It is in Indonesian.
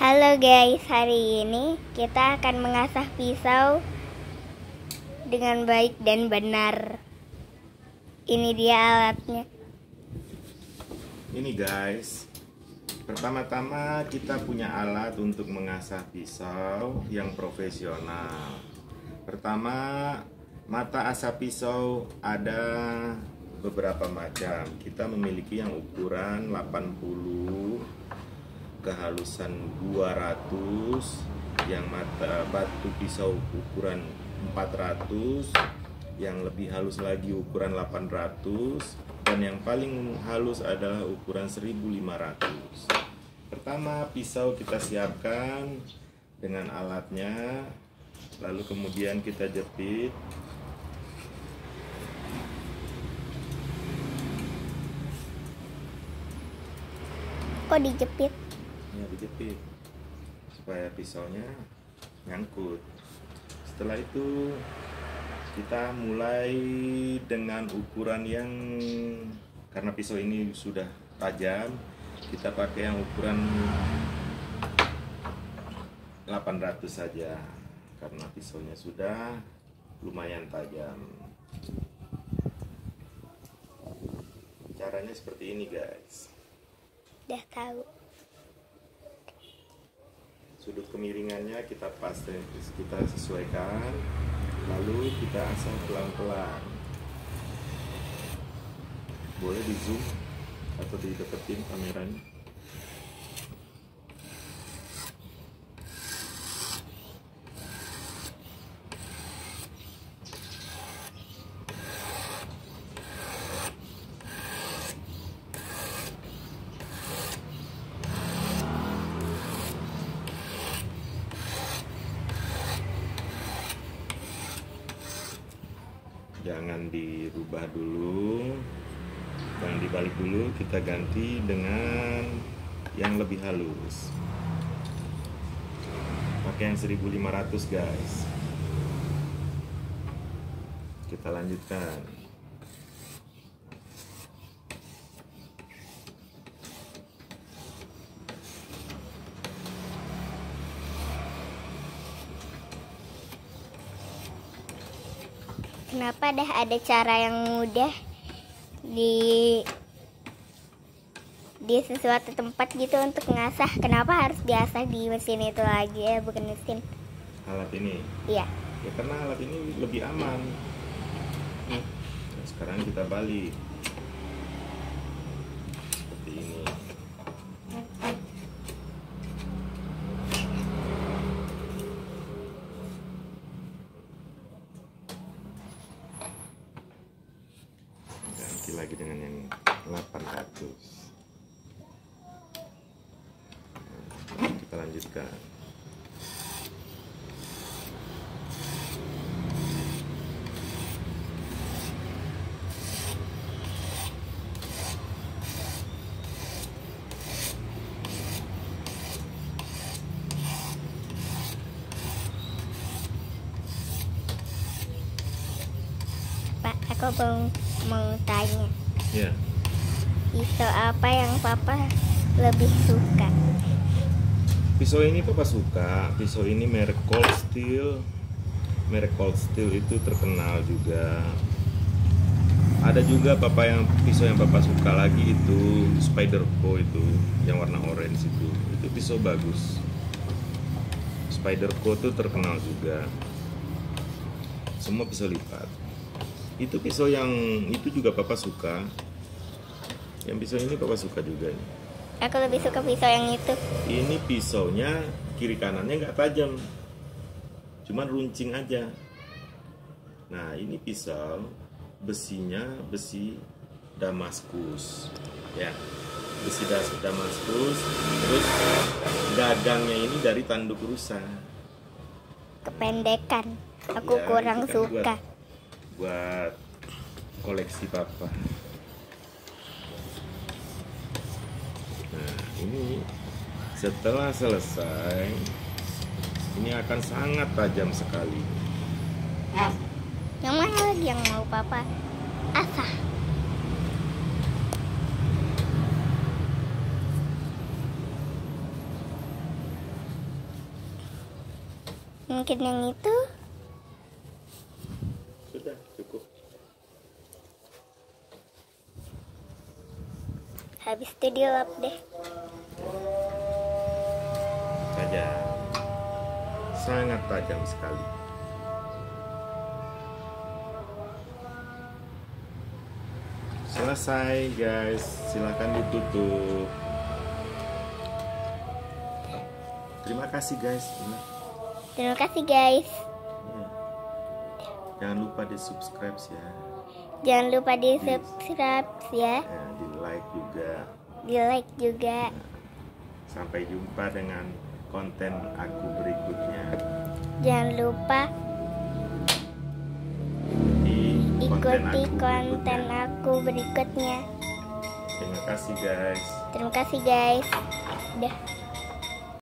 Halo guys, hari ini kita akan mengasah pisau dengan baik dan benar. Ini dia alatnya. Ini guys, pertama-tama kita punya alat untuk mengasah pisau yang profesional. Pertama, mata asah pisau ada beberapa macam. Kita memiliki yang ukuran 80 kehalusan 200 yang mata batu pisau ukuran 400 yang lebih halus lagi ukuran 800 dan yang paling halus adalah ukuran 1500 pertama pisau kita siapkan dengan alatnya lalu kemudian kita jepit Kok dijepit? Ya dijepit supaya pisaunya nyangkut. Setelah itu kita mulai dengan ukuran yang karena pisau ini sudah tajam kita pakai yang ukuran 800 saja. Karena pisaunya sudah lumayan tajam. Caranya seperti ini guys. Udah tahu. Sudut kemiringannya kita pas kita sesuaikan lalu kita asah pelan-pelan. Boleh di zoom atau dideketin kameranya jangan dirubah dulu. Jangan dibalik dulu kita ganti dengan yang lebih halus. Pakai yang 1500 guys. Kita lanjutkan Kenapa dah ada cara yang mudah di di sesuatu tempat gitu untuk ngasah? Kenapa harus diasah di mesin itu lagi ya, bukan mesin? alat ini Iya. ya karena alat ini lebih aman Nah, sekarang kita balik seperti ini ganti lagi dengan yang 800 Nah, kita lanjutkan Pak, aku mau mau tanya. ya Pisau apa yang papa lebih suka? Pisau ini papa suka. Pisau ini merek Cold Steel. Merek Cold Steel itu terkenal juga. Ada juga papa yang pisau yang papa suka lagi itu Spyderco itu yang warna orange itu. Itu pisau bagus. Spyderco itu terkenal juga. Semua pisau lipat. Itu pisau yang itu juga papa suka. Yang pisau ini papa suka juga nih. Aku lebih suka pisau yang itu. ini pisaunya kiri kanannya nggak tajam cuman runcing aja nah ini pisau besinya besi damaskus ya besi damaskus terus gagangnya ini dari tanduk rusa Kependekan. Aku Ya, kurang suka. buat, buat koleksi papa ini setelah selesai ini akan sangat tajam sekali Yang mana lagi yang mau papa asah? Mungkin yang itu. Sudah cukup. Habis itu dilap deh. Tajam. Sangat tajam sekali. Selesai guys, silahkan ditutup. Terima kasih guys. Terima kasih guys. Ya. Jangan lupa di subscribe ya. Jangan lupa di subscribe ya. ya, di like juga. Di like juga. Sampai jumpa dengan konten aku berikutnya Jangan lupa di konten ikuti aku konten berikutnya. aku berikutnya. Terima kasih guys. Terima kasih guys. Udah.